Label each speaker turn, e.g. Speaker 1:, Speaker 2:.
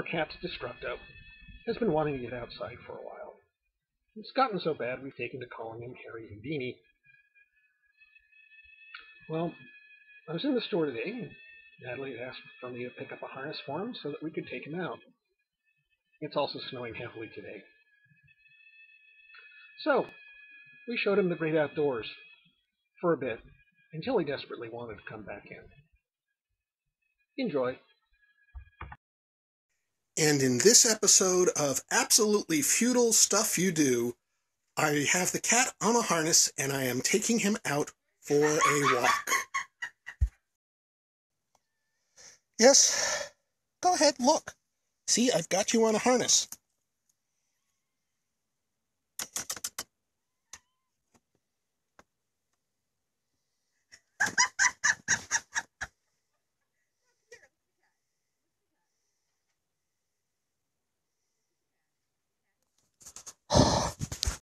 Speaker 1: Our cat, Destructo, has been wanting to get outside for a while. It's gotten so bad we've taken to calling him Hairy Houdini. Well, I was in the store today, and Natalie asked for me to pick up a harness for him so that we could take him out. It's also snowing heavily today. So, we showed him the great outdoors for a bit until he desperately wanted to come back in. Enjoy.
Speaker 2: And in this episode of Absolutely Feudal Stuff You Do, I have the cat on a harness and I am taking him out for a walk. Yes, go ahead, look. See, I've got you on a harness.